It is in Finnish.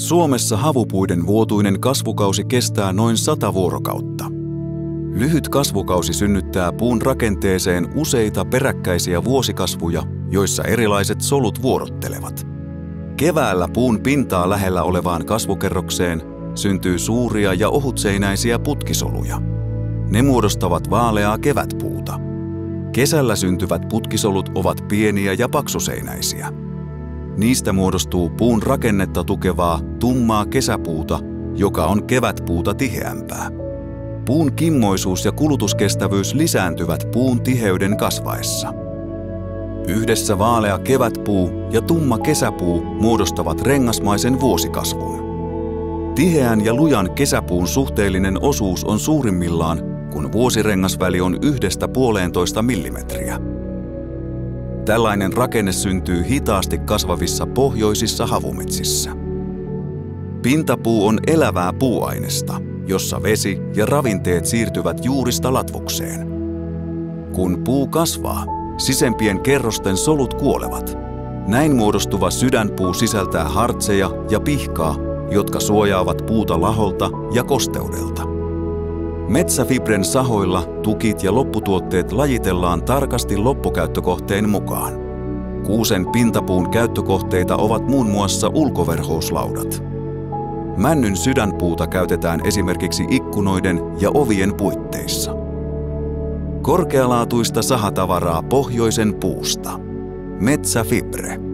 Suomessa havupuiden vuotuinen kasvukausi kestää noin 100 vuorokautta. Lyhyt kasvukausi synnyttää puun rakenteeseen useita peräkkäisiä vuosikasvuja, joissa erilaiset solut vuorottelevat. Keväällä puun pintaa lähellä olevaan kasvukerrokseen syntyy suuria ja ohutseinäisiä putkisoluja. Ne muodostavat vaaleaa kevätpuuta. Kesällä syntyvät putkisolut ovat pieniä ja paksuseinäisiä. Niistä muodostuu puun rakennetta tukevaa tummaa kesäpuuta, joka on kevätpuuta tiheämpää. Puun kimmoisuus ja kulutuskestävyys lisääntyvät puun tiheyden kasvaessa. Yhdessä vaalea kevätpuu ja tumma kesäpuu muodostavat rengasmaisen vuosikasvun. Tiheän ja lujan kesäpuun suhteellinen osuus on suurimmillaan, kun vuosirengasväli on yhdestä puoleentoista millimetriä. Tällainen rakenne syntyy hitaasti kasvavissa pohjoisissa havumetsissä. Pintapuu on elävää puuainesta, jossa vesi ja ravinteet siirtyvät juurista latvukseen. Kun puu kasvaa, sisempien kerrosten solut kuolevat. Näin muodostuva sydänpuu sisältää hartseja ja pihkaa, jotka suojaavat puuta laholta ja kosteudelta. Metsäfibren sahoilla tukit ja lopputuotteet lajitellaan tarkasti loppukäyttökohteen mukaan. Kuusen pintapuun käyttökohteita ovat muun muassa ulkoverhouslaudat. Männyn sydänpuuta käytetään esimerkiksi ikkunoiden ja ovien puitteissa. Korkealaatuista sahatavaraa pohjoisen puusta. Metsäfibre.